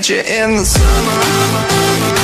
get you in the summer.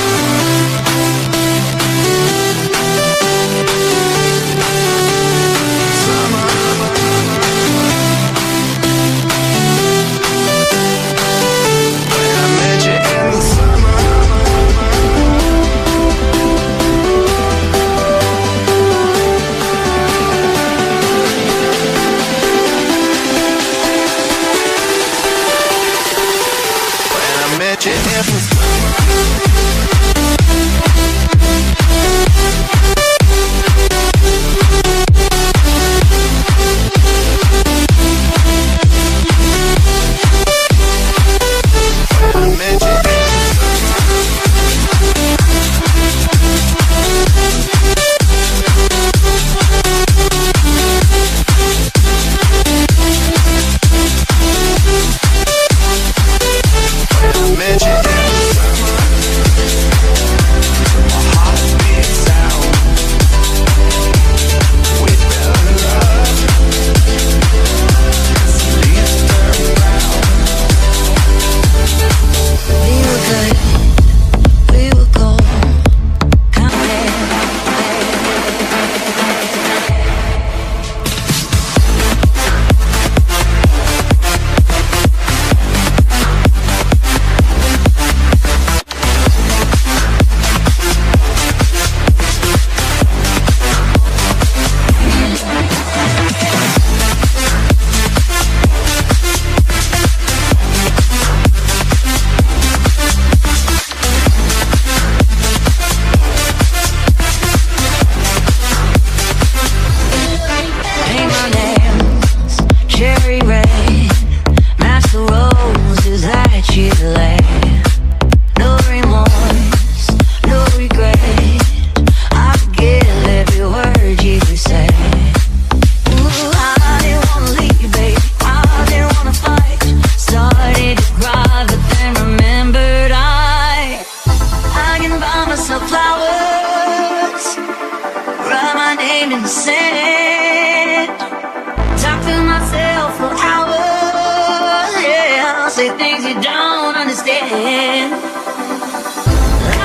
things you don't understand.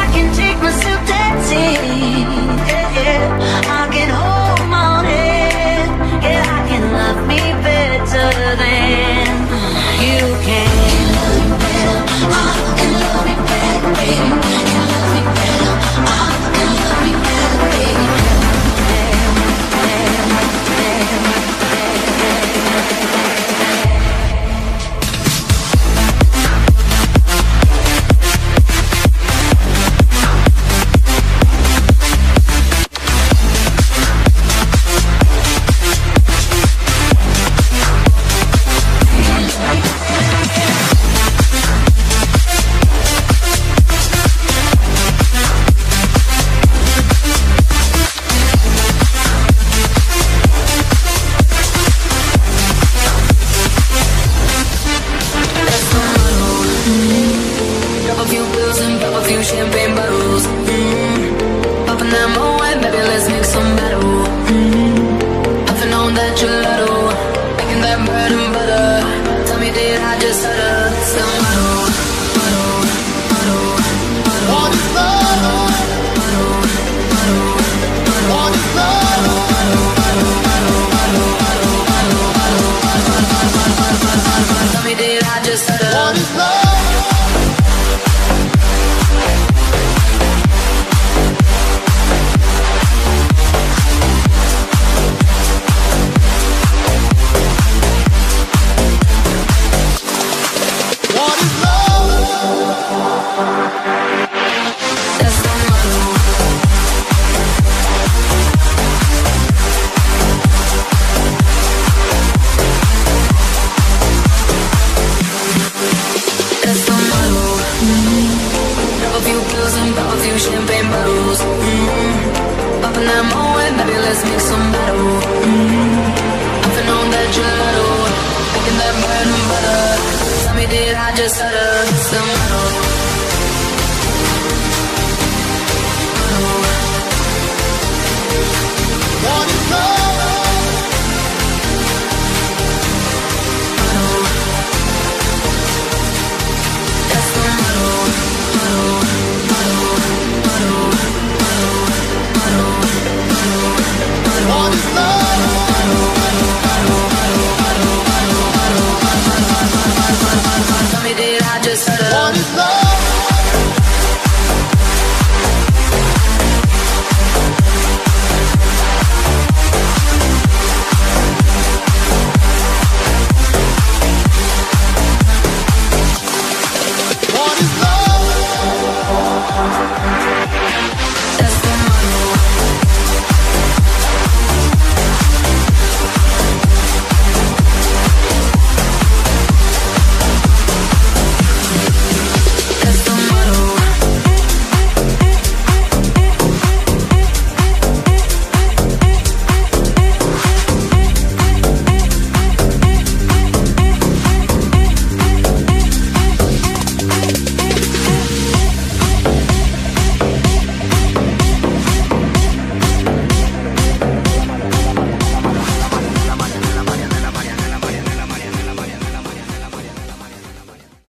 I can take myself dancing. few champagne bottles. Mm-hmm. Popping that moe, baby, let's make some. Let's make some metal. Mm-hmm. Puffing on that that. Tell me, did I just utter some?